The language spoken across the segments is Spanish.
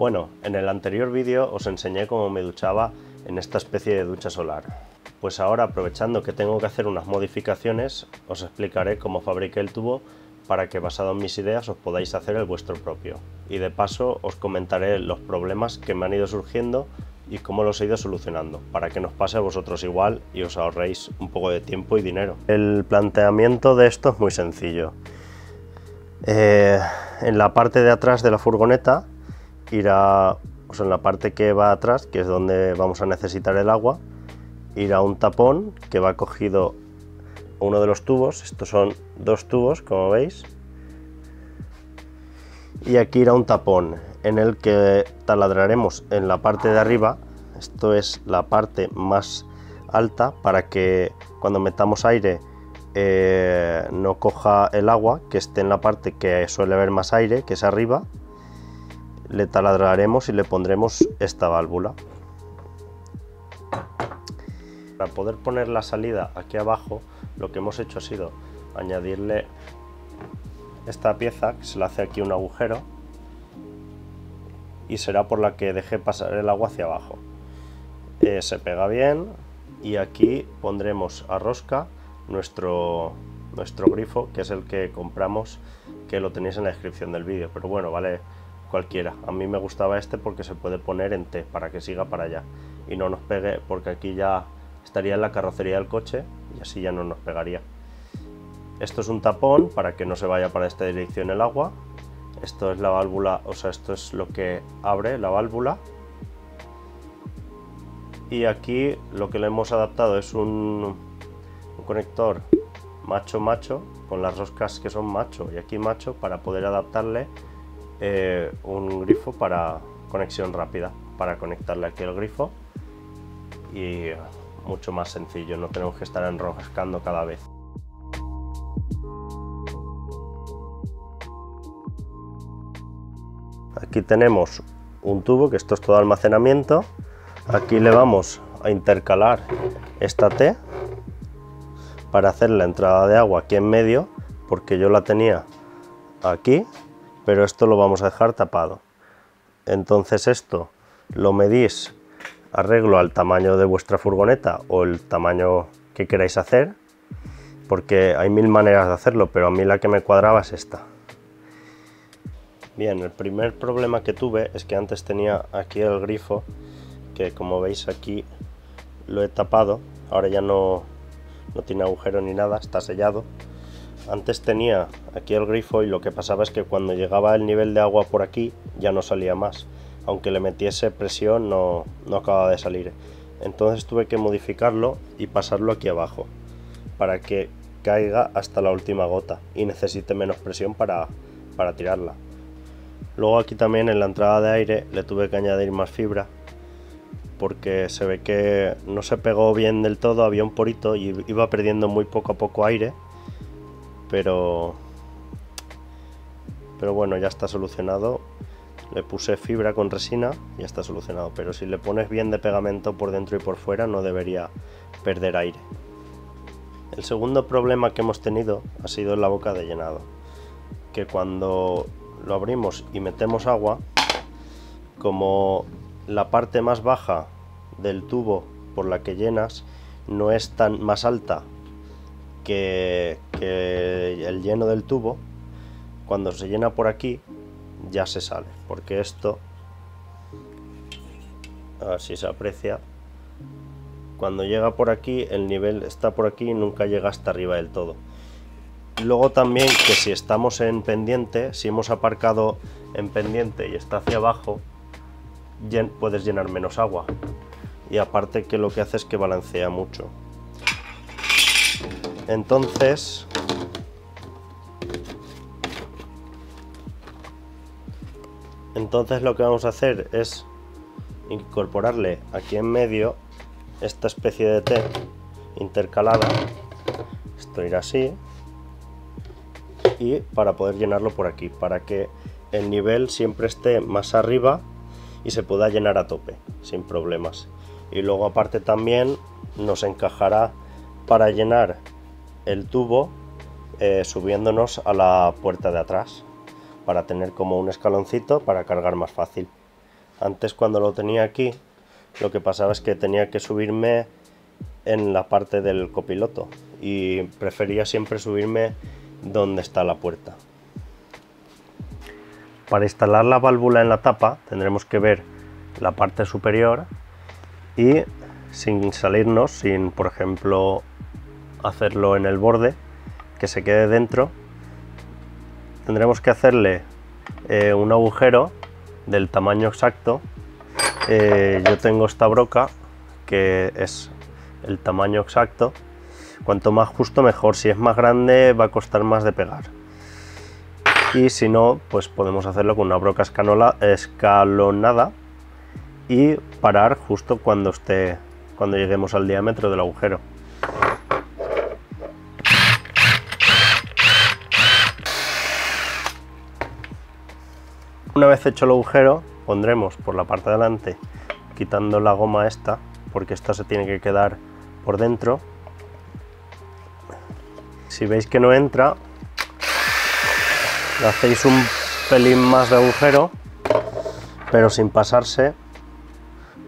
Bueno, en el anterior vídeo os enseñé cómo me duchaba en esta especie de ducha solar. Pues ahora aprovechando que tengo que hacer unas modificaciones, os explicaré cómo fabriqué el tubo para que basado en mis ideas os podáis hacer el vuestro propio. Y de paso os comentaré los problemas que me han ido surgiendo y cómo los he ido solucionando, para que nos pase a vosotros igual y os ahorréis un poco de tiempo y dinero. El planteamiento de esto es muy sencillo. Eh, en la parte de atrás de la furgoneta irá, o en la parte que va atrás, que es donde vamos a necesitar el agua, irá un tapón que va cogido uno de los tubos, estos son dos tubos como veis, y aquí irá un tapón en el que taladraremos en la parte de arriba, esto es la parte más alta para que cuando metamos aire eh, no coja el agua, que esté en la parte que suele haber más aire, que es arriba, le taladraremos y le pondremos esta válvula. Para poder poner la salida aquí abajo, lo que hemos hecho ha sido añadirle esta pieza, que se le hace aquí un agujero, y será por la que deje pasar el agua hacia abajo. Eh, se pega bien y aquí pondremos a rosca nuestro, nuestro grifo, que es el que compramos, que lo tenéis en la descripción del vídeo, pero bueno, vale cualquiera. A mí me gustaba este porque se puede poner en T para que siga para allá y no nos pegue porque aquí ya estaría en la carrocería del coche y así ya no nos pegaría. Esto es un tapón para que no se vaya para esta dirección el agua. Esto es la válvula, o sea, esto es lo que abre la válvula. Y aquí lo que le hemos adaptado es un, conector macho-macho con las roscas que son macho y aquí macho para poder adaptarle eh, un grifo para conexión rápida para conectarle aquí el grifo y mucho más sencillo, no tenemos que estar enroscando cada vez. Aquí tenemos un tubo, que esto es todo almacenamiento. Aquí le vamos a intercalar esta T para hacer la entrada de agua aquí en medio, porque yo la tenía aquí, pero esto lo vamos a dejar tapado. Entonces esto lo medís arreglo al tamaño de vuestra furgoneta o el tamaño que queráis hacer, porque hay mil maneras de hacerlo, pero a mí la que me cuadraba es esta. Bien, el primer problema que tuve es que antes tenía aquí el grifo, que como veis aquí lo he tapado, ahora ya no, no tiene agujero ni nada, está sellado. Antes tenía aquí el grifo y lo que pasaba es que cuando llegaba el nivel de agua por aquí ya no salía más aunque le metiese presión no, no acababa de salir. Entonces tuve que modificarlo y pasarlo aquí abajo para que caiga hasta la última gota y necesite menos presión para, para tirarla. Luego aquí también en la entrada de aire le tuve que añadir más fibra porque se ve que no se pegó bien del todo, había un porito y iba perdiendo muy poco a poco aire, pero pero bueno, ya está solucionado le puse fibra con resina y está solucionado, pero si le pones bien de pegamento por dentro y por fuera no debería perder aire. El segundo problema que hemos tenido ha sido la boca de llenado, que cuando lo abrimos y metemos agua, como la parte más baja del tubo por la que llenas no es tan más alta que, el lleno del tubo, cuando se llena por aquí ya se sale, porque esto, a ver si se aprecia, cuando llega por aquí, el nivel está por aquí y nunca llega hasta arriba del todo. Luego también que si estamos en pendiente, si hemos aparcado en pendiente y está hacia abajo, puedes llenar menos agua. Y aparte que lo que hace es que balancea mucho. Entonces, entonces lo que vamos a hacer es incorporarle aquí en medio esta especie de T intercalada. Esto irá así. Y para poder llenarlo por aquí para que el nivel siempre esté más arriba y se pueda llenar a tope sin problemas. Y luego aparte también nos encajará para llenar el tubo eh, subiéndonos a la puerta de atrás para tener como un escaloncito para cargar más fácil. Antes cuando lo tenía aquí, lo que pasaba es que tenía que subirme en la parte del copiloto y prefería siempre subirme donde está la puerta. Para instalar la válvula en la tapa tendremos que ver la parte superior y sin salirnos, sin por ejemplo hacerlo en el borde, que se quede dentro, tendremos que hacerle eh, un agujero del tamaño exacto. Eh, yo tengo esta broca que es el tamaño exacto. Cuanto más justo mejor, si es más grande va a costar más de pegar. Y si no, pues podemos hacerlo con una broca escalonada y parar justo cuando esté cuando lleguemos al diámetro del agujero. Una vez hecho el agujero, pondremos por la parte de delante, quitando la goma esta, porque esta se tiene que quedar por dentro. Si veis que no entra, le hacéis un pelín más de agujero, pero sin pasarse,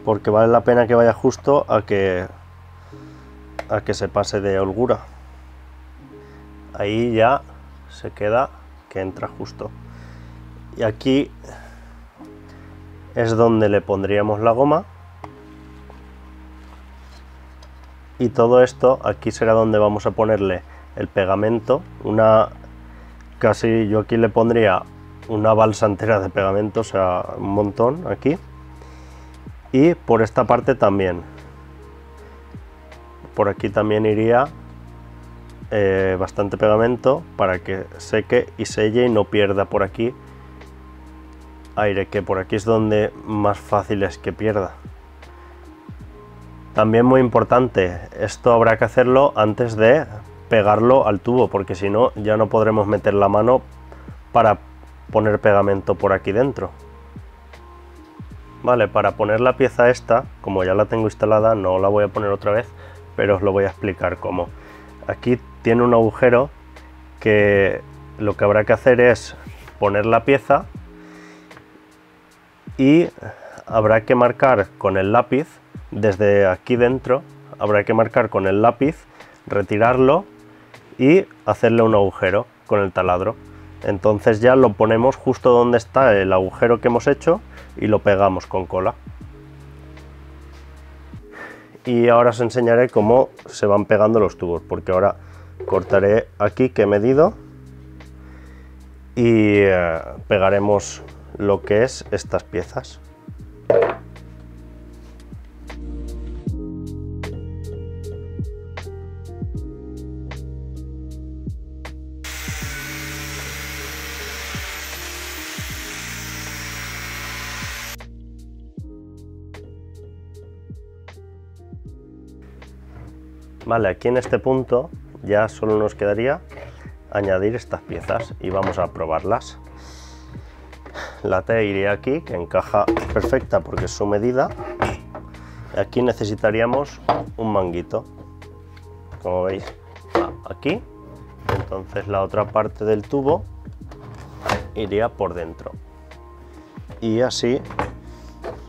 porque vale la pena que vaya justo a que, a que se pase de holgura. Ahí ya se queda que entra justo. Y aquí es donde le pondríamos la goma. Y todo esto aquí será donde vamos a ponerle el pegamento, una casi yo aquí le pondría una balsa entera de pegamento, o sea, un montón aquí. Y por esta parte también. Por aquí también iría eh, bastante pegamento para que seque y selle y no pierda por aquí aire que por aquí es donde más fácil es que pierda también muy importante esto habrá que hacerlo antes de pegarlo al tubo porque si no ya no podremos meter la mano para poner pegamento por aquí dentro Vale, para poner la pieza esta, como ya la tengo instalada, no la voy a poner otra vez, pero os lo voy a explicar cómo. Aquí tiene un agujero que lo que habrá que hacer es poner la pieza y habrá que marcar con el lápiz, desde aquí dentro, habrá que marcar con el lápiz, retirarlo y hacerle un agujero con el taladro. Entonces ya lo ponemos justo donde está el agujero que hemos hecho y lo pegamos con cola. Y ahora os enseñaré cómo se van pegando los tubos, porque ahora cortaré aquí que he medido y eh, pegaremos lo que es estas piezas. Vale, aquí en este punto ya solo nos quedaría añadir estas piezas y vamos a probarlas. La T iría aquí, que encaja perfecta porque es su medida. Aquí necesitaríamos un manguito, como veis, aquí. Entonces la otra parte del tubo iría por dentro. Y así,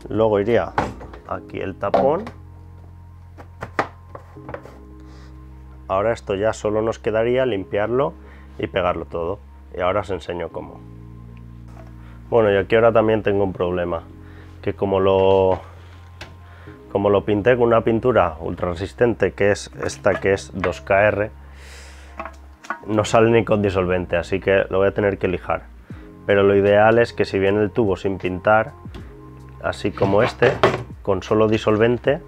luego iría aquí el tapón Ahora esto ya solo nos quedaría limpiarlo y pegarlo todo. Y ahora os enseño cómo. Bueno, y aquí ahora también tengo un problema. Que como lo, como lo pinté con una pintura ultra resistente, que es esta que es 2KR, no sale ni con disolvente, así que lo voy a tener que lijar. Pero lo ideal es que si viene el tubo sin pintar, así como este, con solo disolvente,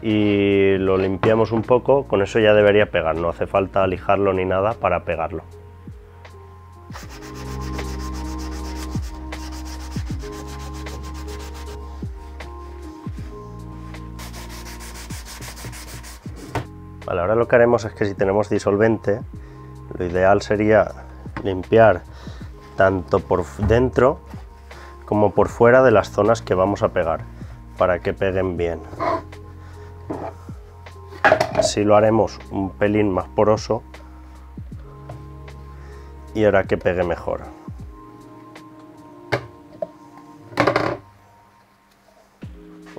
y lo limpiamos un poco, con eso ya debería pegar, no hace falta lijarlo ni nada para pegarlo. Ahora lo que haremos es que si tenemos disolvente, lo ideal sería limpiar tanto por dentro como por fuera de las zonas que vamos a pegar, para que peguen bien. Así lo haremos un pelín más poroso y ahora que pegue mejor.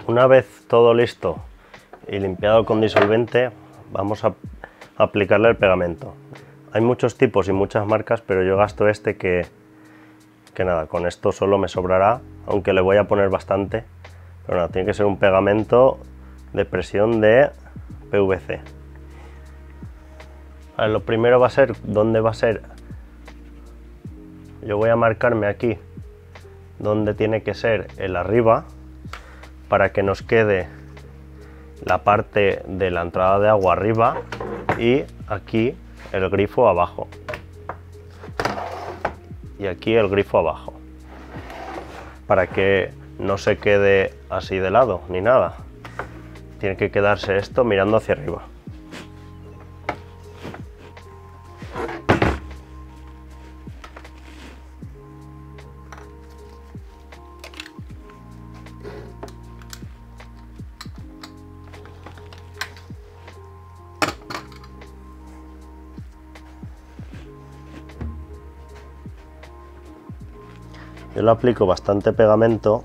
Una vez todo listo y limpiado con disolvente, vamos a aplicarle el pegamento. Hay muchos tipos y muchas marcas, pero yo gasto este que, que nada, con esto solo me sobrará, aunque le voy a poner bastante. Pero nada, tiene que ser un pegamento de presión de PVC. lo primero va a ser dónde va a ser. Yo voy a marcarme aquí donde tiene que ser el arriba para que nos quede la parte de la entrada de agua arriba y aquí el grifo abajo. Y aquí el grifo abajo. Para que no se quede así de lado ni nada. Tiene que quedarse esto mirando hacia arriba Aplico bastante pegamento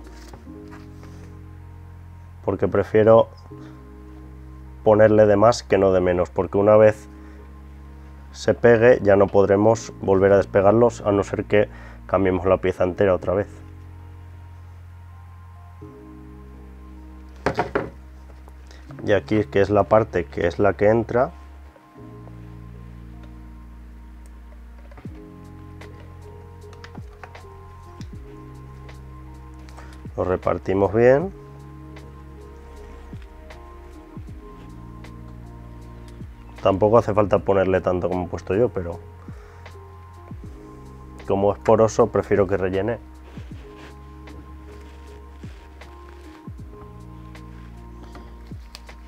porque prefiero ponerle de más que no de menos, porque una vez se pegue ya no podremos volver a despegarlos a no ser que cambiemos la pieza entera otra vez. Y aquí que es la parte que es la que entra, repartimos bien. Tampoco hace falta ponerle tanto como he puesto yo pero como es poroso prefiero que rellene.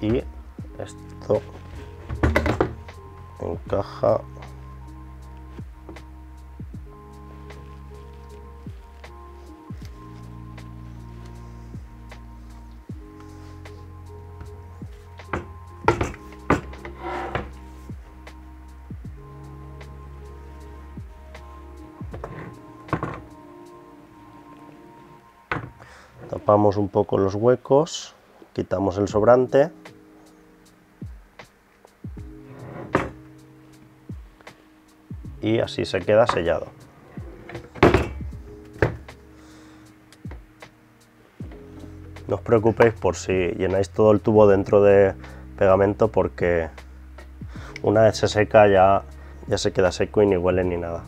Y esto encaja tapamos un poco los huecos, quitamos el sobrante y así se queda sellado. No os preocupéis por si llenáis todo el tubo dentro de pegamento porque una vez se seca ya, ya se queda seco y ni huele ni nada.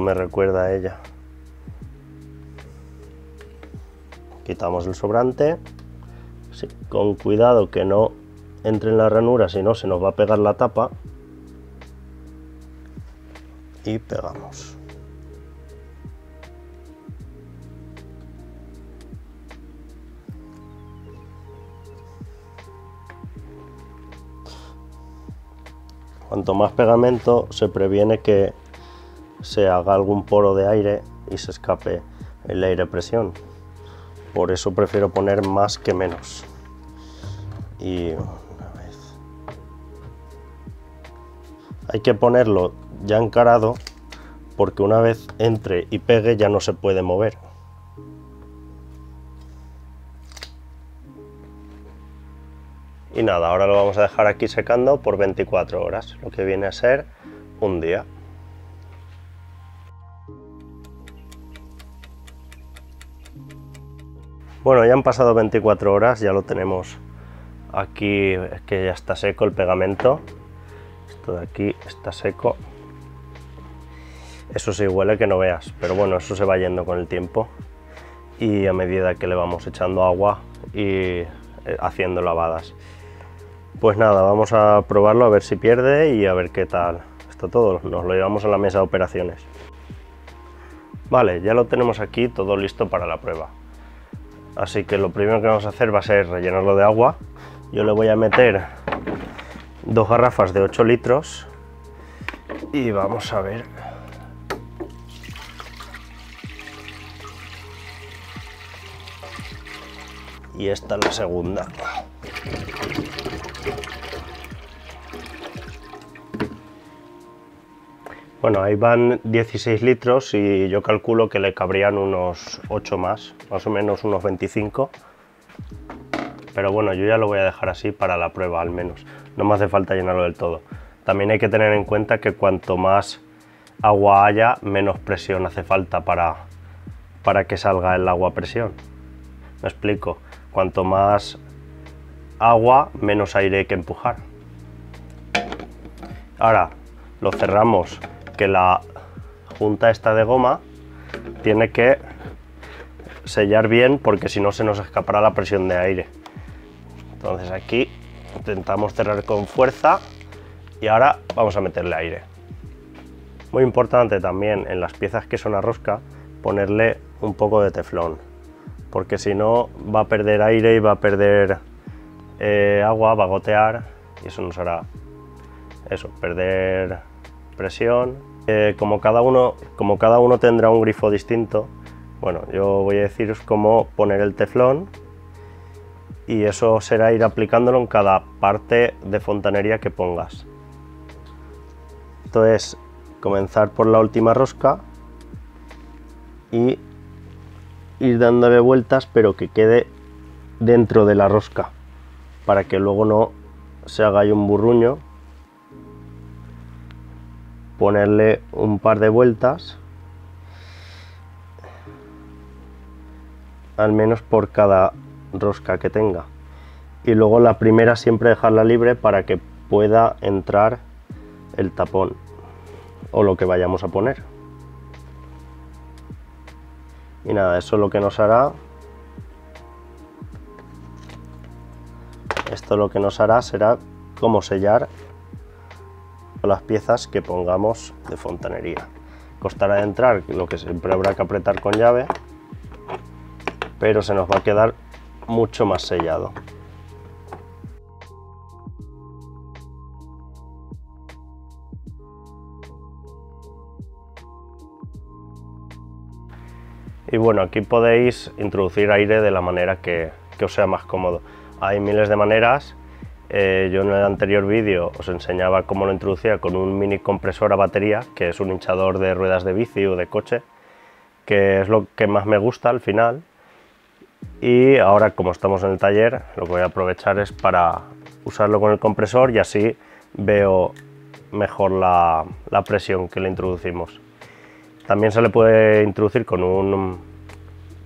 Me recuerda a ella. Quitamos el sobrante, con cuidado que no entre en la ranura, si no se nos va a pegar la tapa. Y pegamos. Cuanto más pegamento se previene que se haga algún poro de aire y se escape el aire presión. Por eso prefiero poner más que menos. Y una vez. Hay que ponerlo ya encarado porque una vez entre y pegue ya no se puede mover. Y nada, ahora lo vamos a dejar aquí secando por 24 horas, lo que viene a ser un día. Bueno, ya han pasado 24 horas, ya lo tenemos aquí, es que ya está seco el pegamento. Esto de aquí está seco. Eso sí huele que no veas, pero bueno, eso se va yendo con el tiempo. Y a medida que le vamos echando agua y eh, haciendo lavadas. Pues nada, vamos a probarlo a ver si pierde y a ver qué tal está todo. Nos lo llevamos a la mesa de operaciones. Vale, ya lo tenemos aquí todo listo para la prueba. Así que lo primero que vamos a hacer va a ser rellenarlo de agua. Yo le voy a meter dos garrafas de 8 litros y vamos a ver. Y esta es la segunda. Bueno, ahí van 16 litros y yo calculo que le cabrían unos 8 más, más o menos unos 25. Pero bueno, yo ya lo voy a dejar así para la prueba al menos. No me hace falta llenarlo del todo. También hay que tener en cuenta que cuanto más agua haya, menos presión hace falta para, para que salga el agua a presión. Me explico. Cuanto más agua, menos aire hay que empujar. Ahora lo cerramos la junta esta de goma tiene que sellar bien porque si no se nos escapará la presión de aire. Entonces aquí intentamos cerrar con fuerza y ahora vamos a meterle aire. Muy importante también en las piezas que son a rosca ponerle un poco de teflón porque si no va a perder aire y va a perder eh, agua, va a gotear y eso nos hará eso, perder presión. Eh, como, cada uno, tendrá un grifo distinto, bueno, yo voy a deciros cómo poner el teflón y eso será ir aplicándolo en cada parte de fontanería que pongas. Esto es comenzar por la última rosca y ir dándole vueltas pero que quede dentro de la rosca para que luego no se haga un burruño ponerle un par de vueltas al menos por cada rosca que tenga. Y luego la primera siempre dejarla libre para que pueda entrar el tapón o lo que vayamos a poner. Y nada, eso lo que nos hará. Esto lo que nos hará será como sellar las piezas que pongamos de fontanería. Costará de entrar, lo que siempre habrá que apretar con llave, pero se nos va a quedar mucho más sellado. Y bueno, aquí podéis introducir aire de la manera que, que os sea más cómodo. Hay miles de maneras eh, yo en el anterior vídeo os enseñaba cómo lo introducía con un mini compresor a batería, que es un hinchador de ruedas de bici o de coche, que es lo que más me gusta al final. Y ahora como estamos en el taller, lo que voy a aprovechar es para usarlo con el compresor y así veo mejor la, la presión que le introducimos. También se le puede introducir con un,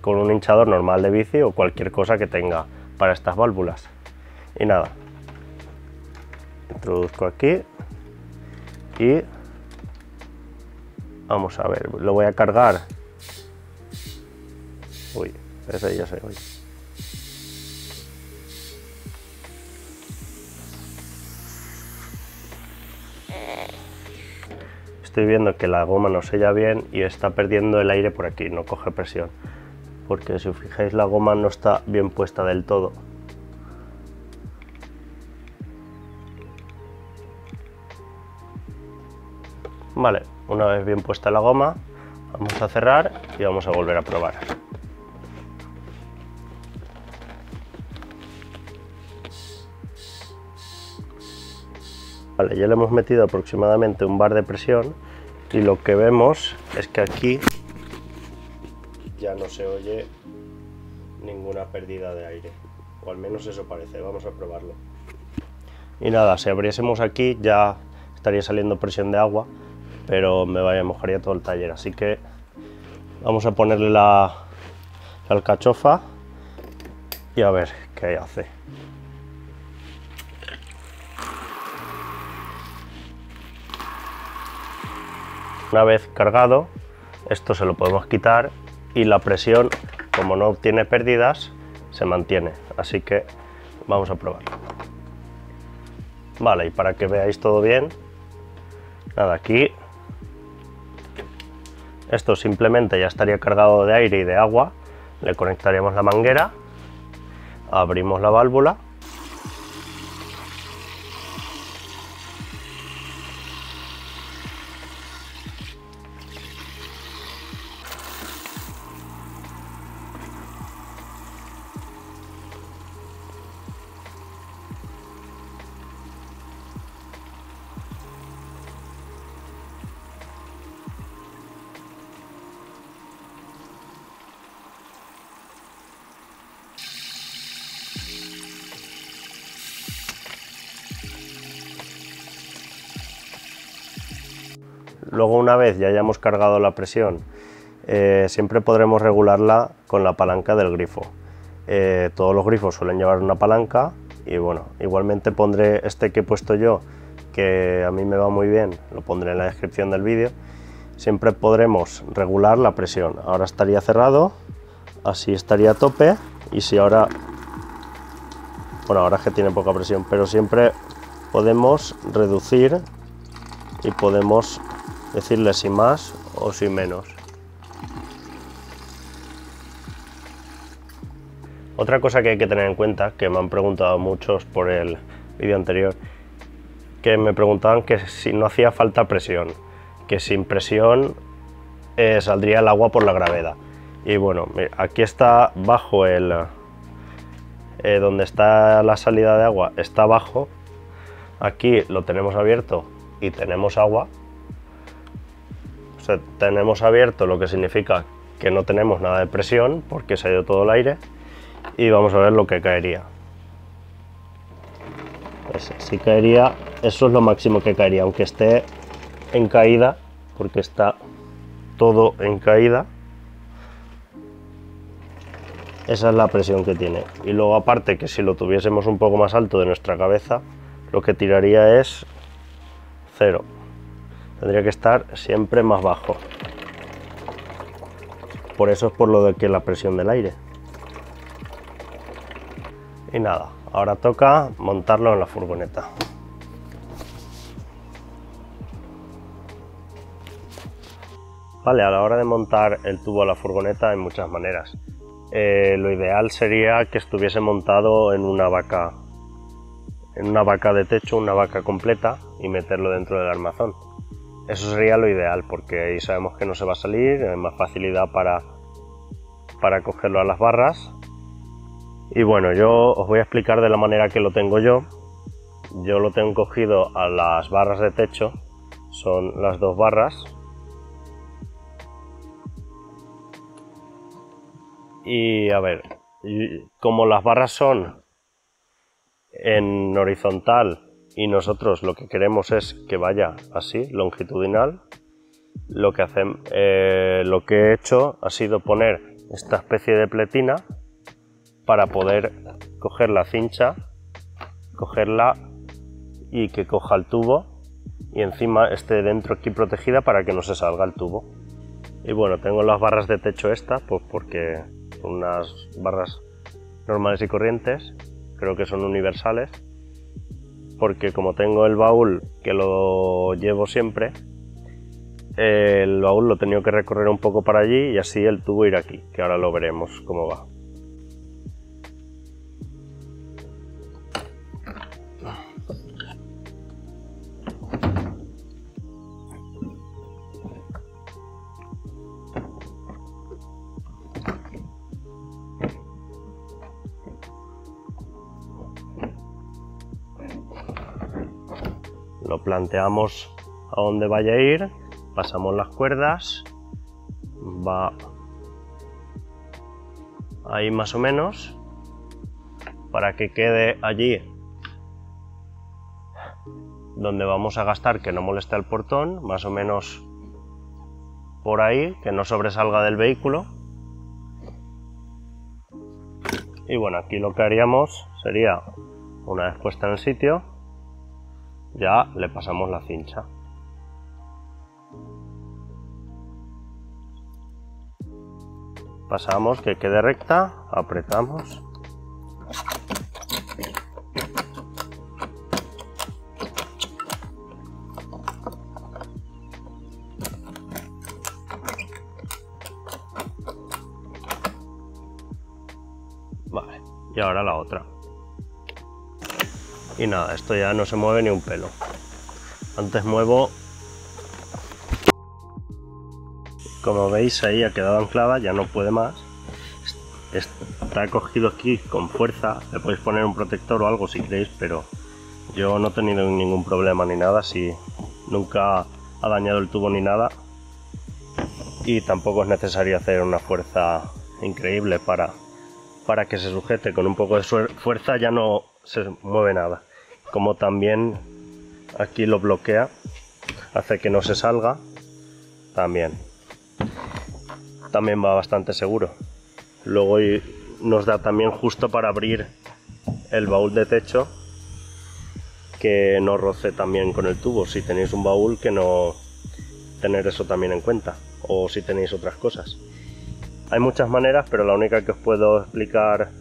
con un hinchador normal de bici o cualquier cosa que tenga para estas válvulas. Y nada, introduzco aquí y vamos a ver, lo voy a cargar. Uy, ese ya se oye. Estoy viendo que la goma no sella bien y está perdiendo el aire por aquí, no coge presión. Porque si os fijáis la goma no está bien puesta del todo. Vale, una vez bien puesta la goma, vamos a cerrar y vamos a volver a probar. Vale, ya le hemos metido aproximadamente un bar de presión y lo que vemos es que aquí ya no se oye ninguna pérdida de aire, o al menos eso parece, vamos a probarlo. Y nada, si abriésemos aquí ya estaría saliendo presión de agua, pero me vaya, mojaría todo el taller. Así que vamos a ponerle la, alcachofa y a ver qué hace. Una vez cargado, esto se lo podemos quitar y la presión, como no tiene pérdidas, se mantiene. Así que vamos a probarlo. Vale, y para que veáis todo bien, nada, aquí esto simplemente ya estaría cargado de aire y de agua. Le conectaríamos la manguera, abrimos la válvula vez ya hayamos cargado la presión, eh, siempre podremos regularla con la palanca del grifo. Eh, todos los grifos suelen llevar una palanca y bueno, igualmente pondré este que he puesto yo, que a mí me va muy bien, lo pondré en la descripción del vídeo. Siempre podremos regular la presión. Ahora estaría cerrado, así estaría a tope y si ahora bueno ahora es que tiene poca presión pero siempre podemos reducir y podemos decirle si más o si menos otra cosa que hay que tener en cuenta que me han preguntado muchos por el vídeo anterior que me preguntaban que si no hacía falta presión que sin presión eh, saldría el agua por la gravedad y bueno, aquí está bajo el... Eh, donde está la salida de agua está abajo. Aquí lo tenemos abierto y tenemos agua. Tenemos abierto lo que significa que no tenemos nada de presión porque se ha ido todo el aire. Y vamos a ver lo que caería. Pues si caería, eso es lo máximo que caería, aunque esté en caída, porque está todo en caída esa es la presión que tiene. Y luego aparte que si lo tuviésemos un poco más alto de nuestra cabeza, lo que tiraría es cero. Tendría que estar siempre más bajo. Por eso es por lo de que la presión del aire. Y nada, ahora toca montarlo en la furgoneta. Vale, a la hora de montar el tubo a la furgoneta hay muchas maneras. Eh, lo ideal sería que estuviese montado en una vaca en una vaca de techo, una vaca completa y meterlo dentro del armazón. Eso sería lo ideal porque ahí sabemos que no se va a salir, hay más facilidad para, para cogerlo a las barras. Y bueno, yo os voy a explicar de la manera que lo tengo yo. Yo lo tengo cogido a las barras de techo, son las dos barras, Y a ver, como las barras son en horizontal y nosotros lo que queremos es que vaya así, longitudinal, lo que, eh, lo que he hecho ha sido poner esta especie de pletina para poder coger la cincha, cogerla y que coja el tubo y encima esté dentro aquí protegida para que no se salga el tubo. Y bueno, tengo las barras de techo estas, pues porque unas barras normales y corrientes, creo que son universales, porque como tengo el baúl que lo llevo siempre, el baúl lo he tenido que recorrer un poco para allí y así el tubo ir aquí, que ahora lo veremos cómo va. Planteamos a dónde vaya a ir, pasamos las cuerdas, va ahí más o menos, para que quede allí donde vamos a gastar que no moleste al portón, más o menos por ahí, que no sobresalga del vehículo. Y bueno, aquí lo que haríamos sería, una vez puesta en el sitio, ya le pasamos la cincha. Pasamos que quede recta, apretamos. Vale, y ahora la otra y nada, esto ya no se mueve ni un pelo. Antes muevo, como veis ahí ha quedado anclada, ya no puede más. Está cogido aquí con fuerza, le podéis poner un protector o algo si queréis, pero yo no he tenido ningún problema ni nada, si nunca ha dañado el tubo ni nada. Y tampoco es necesario hacer una fuerza increíble para, para que se sujete. Con un poco de fuerza ya no se mueve nada como también aquí lo bloquea hace que no se salga también. También va bastante seguro. Luego nos da también justo para abrir el baúl de techo que no roce también con el tubo. Si tenéis un baúl que no tener eso también en cuenta o si tenéis otras cosas. Hay muchas maneras pero la única que os puedo explicar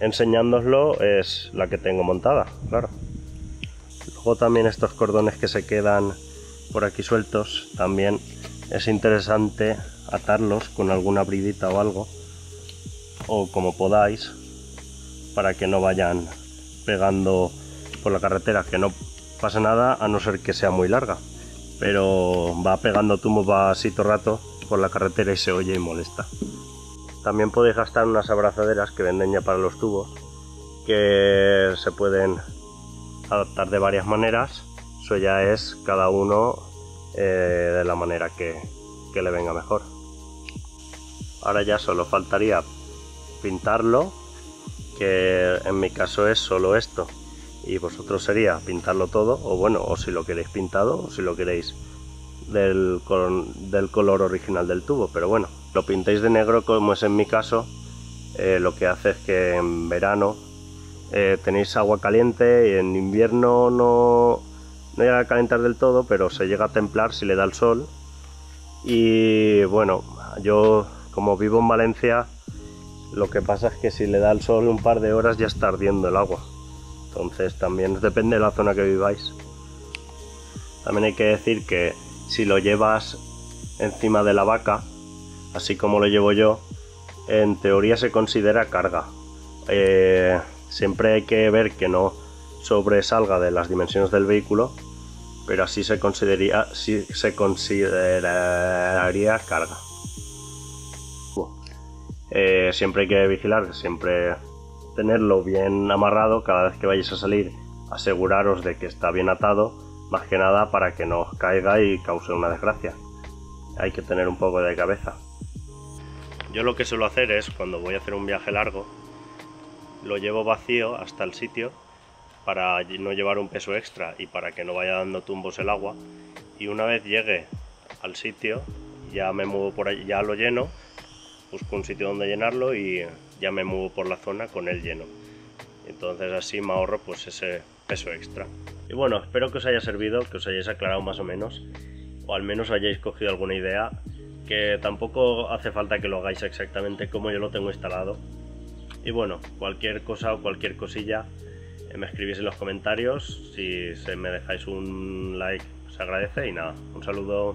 enseñándoslo es la que tengo montada claro también estos cordones que se quedan por aquí sueltos también es interesante atarlos con alguna bridita o algo o como podáis para que no vayan pegando por la carretera que no pasa nada a no ser que sea muy larga. Pero va pegando tumbos va así todo rato por la carretera y se oye y molesta. También podéis gastar unas abrazaderas que venden ya para los tubos que se pueden adaptar de varias maneras. Eso ya es cada uno eh, de la manera que, que le venga mejor. Ahora ya solo faltaría pintarlo que en mi caso es solo esto. Y vosotros sería pintarlo todo o bueno o si lo queréis pintado o si lo queréis del, del color original del tubo. Pero bueno lo pintéis de negro como es en mi caso eh, lo que hace es que en verano eh, tenéis agua caliente y en invierno no, no llega a calentar del todo pero se llega a templar si le da el sol y bueno yo como vivo en Valencia lo que pasa es que si le da el sol un par de horas ya está ardiendo el agua. Entonces también depende de la zona que viváis. También hay que decir que si lo llevas encima de la vaca, así como lo llevo yo, en teoría se considera carga. Eh, siempre hay que ver que no sobresalga de las dimensiones del vehículo, pero así se consideraría, se consideraría carga. Eh, siempre hay que vigilar, siempre tenerlo bien amarrado cada vez que vayáis a salir, aseguraros de que está bien atado, más que nada para que no caiga y cause una desgracia. Hay que tener un poco de cabeza. Yo lo que suelo hacer es, cuando voy a hacer un viaje largo, lo llevo vacío hasta el sitio para no llevar un peso extra y para que no vaya dando tumbos el agua. Y una vez llegue al sitio, ya me muevo por ahí, ya lo lleno busco un sitio donde llenarlo y ya me muevo por la zona con el lleno. Entonces así me ahorro pues ese peso extra. Y bueno, espero que os haya servido, que os hayáis aclarado más o menos, o al menos hayáis cogido alguna idea, que tampoco hace falta que lo hagáis exactamente como yo lo tengo instalado. Y bueno, cualquier cosa o cualquier cosilla eh, me escribís en los comentarios. Si se me dejáis un like, se agradece. Y nada, un saludo.